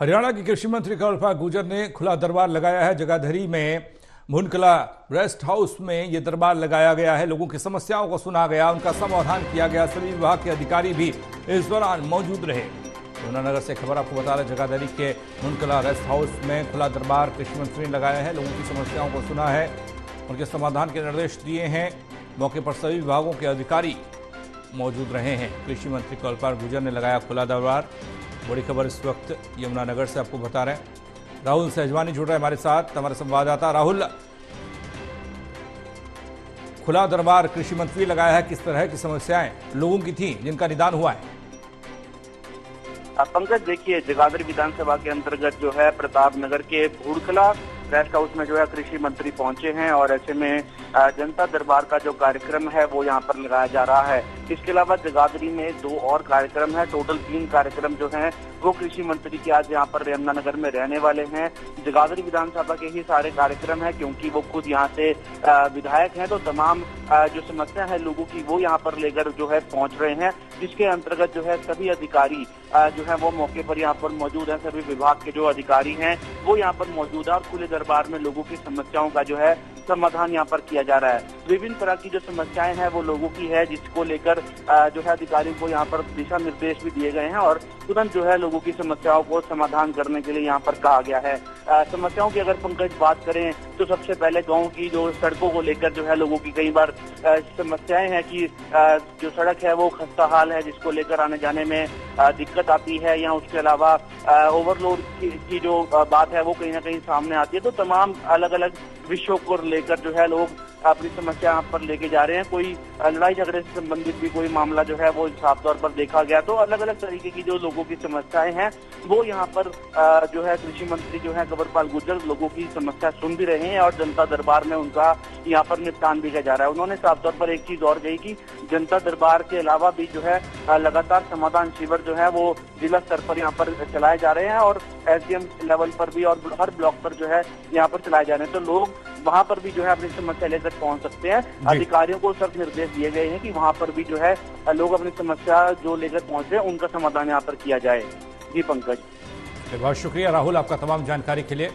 हरियाणा के कृषि मंत्री कल्पा गुजर ने खुला दरबार लगाया है जगाधरी में। मुनकला रेस्ट हाउस में ये दरबार लगाया गया है। लोगों की समस्याओं को सुना गया, उनका समाधान किया गया। सभी विभाग के अधिकारी भी इस दौरान मौजूद रहे। यमुनानगर से खबर आपको बता रहे जगाधरी के मुनकला रेस्ट हाउस में खुला दरबार कृषि मंत्री ने लगाया है। लोगों की समस्याओं को सुना है, उनके समाधान के निर्देश दिए हैं। मौके पर सभी विभागों के अधिकारी मौजूद रहे हैं। कृषि मंत्री कल्पाल गुजर ने लगाया खुला दरबार। बड़ी खबर इस वक्त यमुनानगर से आपको बता रहे हैं। राहुल सहजवानी जुड़ रहे हैं हमारे साथ, हमारे संवाददाता राहुल। खुला दरबार कृषि मंत्री लगाया है किस तरह की समस्याएँ लोगों की थी, जिनका निदान हुआ है? पंकज देखिए, जगाधरी विधानसभा के अंतर्गत जो है प्रताप नगर के भूड़खला रेस्ट हाउस में जो है कृषि मंत्री पहुँचे हैं और ऐसे में जनता दरबार का जो कार्यक्रम है वो यहाँ पर लगाया जा रहा है। इसके अलावा जगाधरी में दो और कार्यक्रम है। टोटल तीन कार्यक्रम जो हैं, वो कृषि मंत्री के आज यहाँ पर यमुनानगर में रहने वाले हैं। जगाधरी विधानसभा के ही सारे कार्यक्रम है, क्योंकि वो खुद यहाँ से विधायक हैं तो तमाम जो समस्या है लोगों की, वो यहाँ पर लेकर जो है पहुँच रहे हैं। जिसके अंतर्गत जो है सभी अधिकारी जो है वो मौके पर यहाँ पर मौजूद है। सभी विभाग के जो अधिकारी हैं, वो यहाँ पर मौजूद है और खुले दरबार में लोगों की समस्याओं का जो है समाधान यहाँ पर किया जा रहा है। विभिन्न तरह की जो समस्याएँ हैं वो लोगों की है, जिसको लेकर जो है अधिकारियों को यहाँ पर दिशा निर्देश भी दिए गए हैं और तुरंत जो है लोगों की समस्याओं को समाधान करने के लिए यहाँ पर कहा गया है। समस्याओं की अगर पंकज बात करें तो सबसे पहले गाँव की जो सड़कों को लेकर जो है लोगों की कई बार समस्याएँ हैं कि जो सड़क है वो खस्ता हाल है, जिसको लेकर आने जाने में दिक्कत आती है, या उसके अलावा ओवरलोड की जो बात है वो कहीं ना कहीं सामने आती है। तो तमाम अलग अलग विषयों को लेकर जो है लोग अपनी समस्या यहाँ पर लेके जा रहे हैं। कोई लड़ाई झगड़े से संबंधित भी कोई मामला जो है वो साफ़ तौर पर देखा गया। तो अलग अलग तरीके की जो लोगों की समस्याएँ हैं, वो यहाँ पर जो है कृषि मंत्री जो है गबरपाल गुर्जर लोगों की समस्या सुन भी रहे हैं और जनता दरबार में उनका यहाँ पर निपटान भी किया जा रहा है। उन्होंने साफ़ तौर पर एक चीज़ और कही की जनता दरबार के अलावा भी जो है लगातार समाधान शिविर जो है वो जिला स्तर पर यहाँ पर चलाए जा रहे हैं और एसडीएम लेवल पर भी और हर ब्लॉक पर जो है यहाँ पर चलाए जा रहे हैं। तो लोग वहाँ पर भी जो है अपनी समस्या लेकर पहुँच सकते हैं। अधिकारियों को सख्त निर्देश दिए गए हैं कि वहाँ पर भी जो है लोग अपनी समस्या जो लेकर पहुँचे उनका समाधान यहाँ पर किया जाए। जी पंकज। बहुत शुक्रिया राहुल आपका तमाम जानकारी के लिए।